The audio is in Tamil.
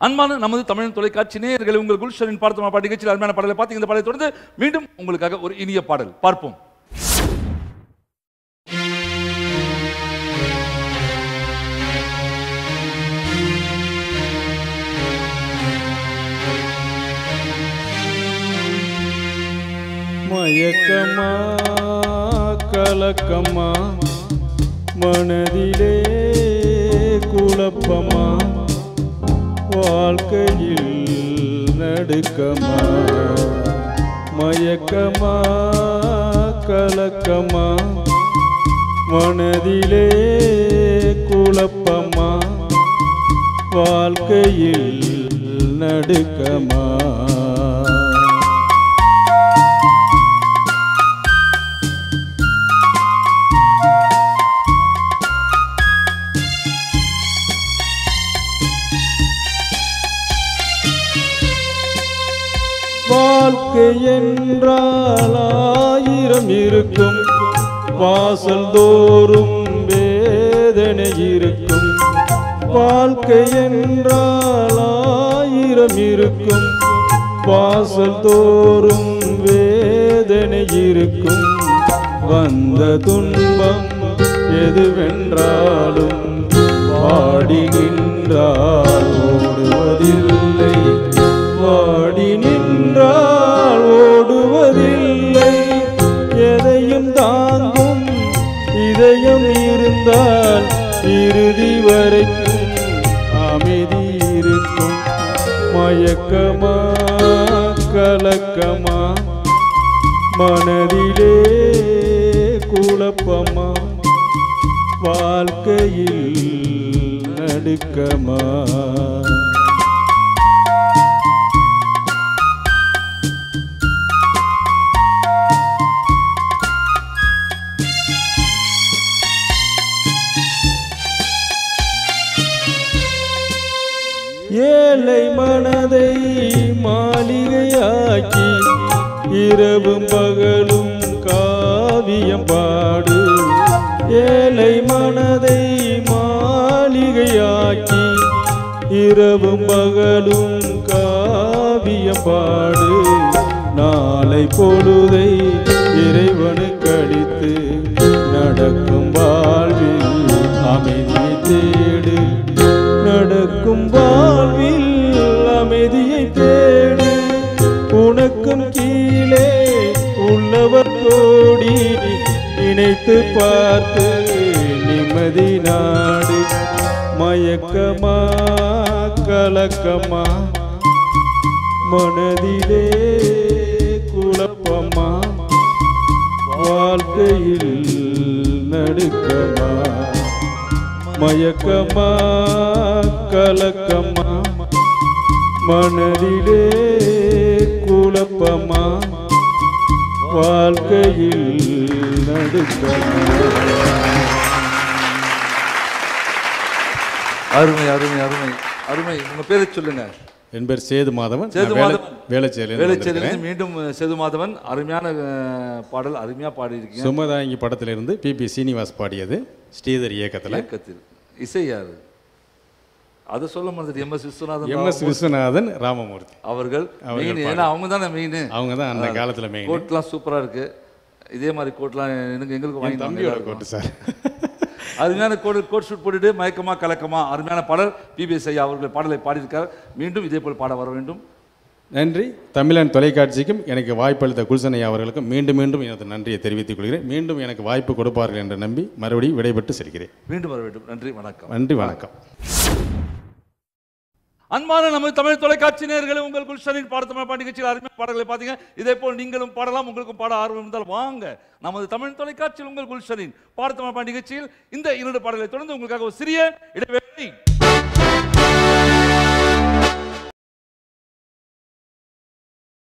அன்பான நமது தமிழ் தொலைக்காட்சி நேயர்களை உங்கள் குல்ஷனின் பார்த்தமா பாட்டு நிகழ்ச்சியில் அருமையான பாடலை பார்த்து இந்த பாடலை தொடர்ந்து மீண்டும் உங்களுக்காக ஒரு இனிய பாடல். பார்ப்போம். மயக்கமா கலக்கமா மனதிலே குழப்பமா வாழ்க்கையில் நடுக்கமா மயக்கமா கலக்கமா மனதிலே குழப்பமா வாழ்க்கையில் நடுக்கமா? வாழ்க்கை என்றால் ஆயிரம் இருக்கும். வாசல் தோறும் வேதனை இருக்கும். வாழ்க்கை என்றால் ஆயிரம் இருக்கும். வாசல் தோறும் வேதனை இருக்கும். வந்த துன்பம் எதுவென்றாலும் என்றால் ஓடுவதில்லை. எதையும் தாங்கும் இதயம் இருந்தால் இறுதி வரைக்கும் அமைதி இருக்கும். மயக்கமா கலக்கமா மனதிலே குழப்பமா வாழ்க்கையில் நடுக்கமா? ஏழை மனதை மாளிகையாக்கி இரவும் பகலும் காவியம் பாடு. ஏழை மனதை மாளிகையாக்கி இரவும் பகலும் காவியம் பாடு. நாளை பொழுதை இறைவனுக்கு அளித்து நடக்கும் வாழ்வில் அமைதி தேடு. நடக்கும் வாழ் நினைத்து பார்த்து நிம்மதி நாடு. மயக்கமா கலக்கமா மனதிலே குழப்பமா வாழ்க்கையில் நடுக்கமா. மயக்கமா கலக்கமா மனதிலே குழப்பமா வாழ்க்கையில் அருமை அருமை அருமை. அருமை உங்க பேரை சொல்லுங்க. என் பேர் சேது மாதவன். சேது மாதவன். வேளச்சேரியிலிருந்து வேலைச்சேரியிலிருந்து. மீண்டும் சேது மாதவன். அருமையான பாடல் அருமையா பாடியிருக்கீங்க. சுமதாங்கி படத்திலிருந்து பிபி சீனிவாஸ் பாடியது ஸ்ரீதர் இயக்கத்தில். இயக்கத்தில். இசை யாரு? அதை சொல்ல மாட்டேது M. S. Viswanathan M. S. Viswanathan Ramamoorthy. அவர்கள் மெயின் ஏன்னா அவங்க தானே மெயின் அவங்க தான் அந்த காலத்தில் மெயின் கோட்லாம் சூப்பரா இருக்கு. இதே மாதிரி கோட்லாம் எனக்கு எங்களுக்கு வாங்கி தம்பியோட. Coat sir. அருமையான கோட் கோட் ஷூட் போட்டுட்டு மயக்கமா கலக்கமா அருமையான பாடல் பிபிஎஸ் ஐயா அவர்கள் பாடலை பாடியிருக்கார். மீண்டும் இதே போல் பாட வர வேண்டும். நன்றி. தமிழன் தொலைக்காட்சிக்கும் எனக்கு வாய்ப்பளித்த குல்சனையா அவர்களுக்கும் மீண்டும் மீண்டும் எனது நன்றியை தெரிவித்துக் கொள்கிறேன். மீண்டும் எனக்கு வாய்ப்பு கொடுப்பார்கள் என்று நம்பி மறுபடியும் விடைபெற்று செல்கிறேன். மீண்டும் வர வேண்டும். நன்றி வணக்கம். நன்றி வணக்கம். அன்பான நமது தமிழ் தொலைக்காட்சி நேர்களை உங்கள் குல்ஷனின் பாடத்தமிழ் பாட்டு நிகழ்ச்சியில் அருமையான பாடல்களை பார்த்தீங்க இதே போல் நீங்களும் பாடலாம் உங்களுக்கும் பாட ஆர்வம் இருந்தால் வாங்க. நமது தமிழ் தொலைக்காட்சியில் உங்கள் குல்ஷனின் பாடத்தமிழ் பாட்டு நிகழ்ச்சியில் இந்த இரண்டு பாடல்களை தொடர்ந்து உங்களுக்காக ஒரு சிறிய இடைவேளை.